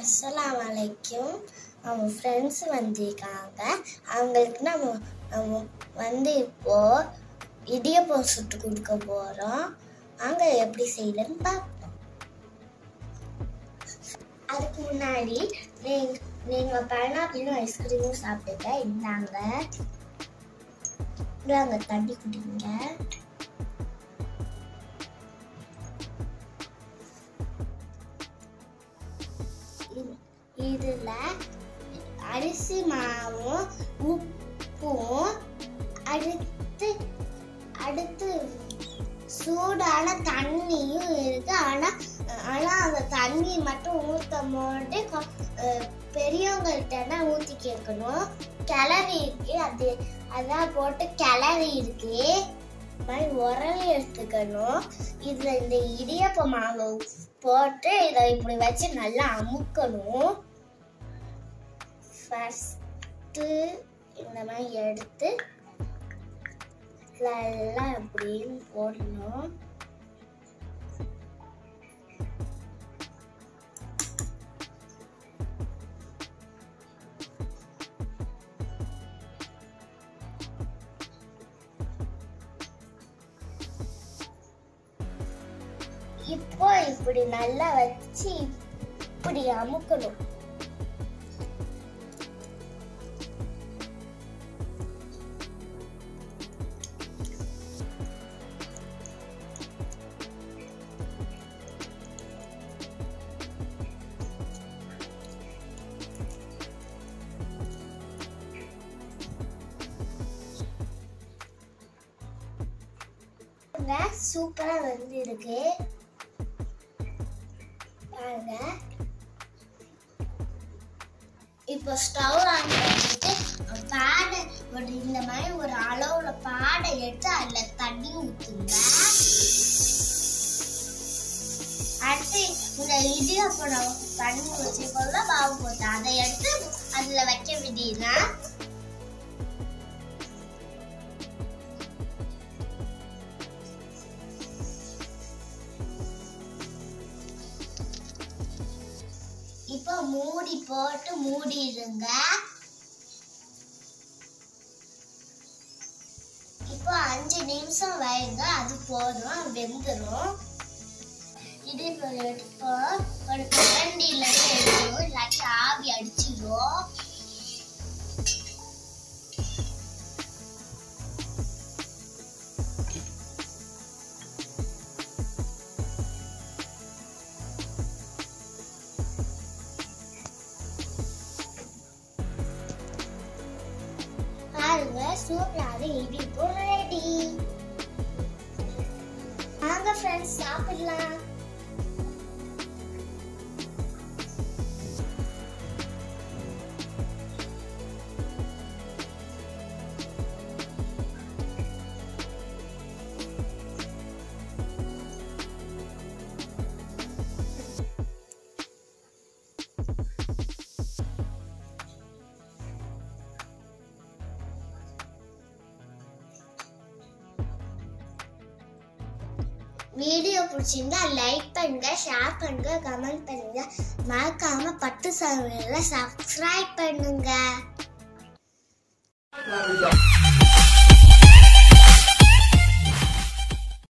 அஸ்லாம் வலைக்கும் அவங்க ஃப்ரெண்ட்ஸ் வந்திருக்காங்க. அவங்களுக்கு நம்ம நம்ம வந்து இப்போ இடியப்பம் சுட்டு கொடுக்க போகிறோம் அங்கே எப்படி செய்யலன்னு பார்ப்போம். அதுக்கு முன்னாடி நீங் நீங்கள் பைனாப்பிளும் ஐஸ்கிரீமும் சாப்பிட்டுக்க இந்தாங்க. இந்தாங்க தண்ணி குடிங்க. இதில் அரிசி மாவும் உப்பும் அடுத்து அடுத்து சூடான தண்ணியும் இருக்கு. ஆனா ஆனா அந்த தண்ணி மட்டும் ஊற்றும் போது பெரியவங்கள்ட்ட ஊற்றி கேட்கணும். கிளறி இருக்கு. அது அதான் போட்டு கிளறி இருக்கு. மாதிரி உரல் எடுத்துக்கணும். இதுல இந்த இடியப்ப மாவு போட்டு இதை இப்படி வச்சு நல்லா அமுக்கணும். ஃபர்ஸ்ட்டு இந்த மாதிரி எடுத்து நல்லா அப்படின்னு போடணும்? இப்போ இப்படி நல்லா வச்சு இப்படி அமுக்கணும். சூப்பரா வந்து இருக்கு பாருங்க. இப்போ ஸ்டவ் ஆன் பண்ணிட்டு பாடை ஒரு இந்த மாதிரி ஒரு அளவுல பாடை எடுத்து அதுல தண்ணி ஊத்துங்க. அடுத்து இந்த இடியாப்பம் நம்ம தண்ணி வச்சுக்கோங்க மாவு போட்டு அதை எடுத்து அதுல வைக்க விட்டீங்கன்னா மூடி போட்டு மூடிடுங்க இப்போ அஞ்சு நிமிஷம் வைங்க அது போதும் அது வெந்துடும் இது இப்போ ஒரு கரண்டியில் எடுக்கணும் இல்லாட்டி ஆவி அடிச்சிடும் பாருங்க சூப்பராக இடிப்பு ரெடி வாங்க ஃப்ரெண்ட்ஸ் சாப்பிடலாம். வீடியோ பிடிச்சிருந்தா லைக் பண்ணுங்க ஷேர் பண்ணுங்க கமெண்ட் பண்ணுங்க. மறக்காம பத்து சமையல சப்ஸ்கிரைப் பண்ணுங்க.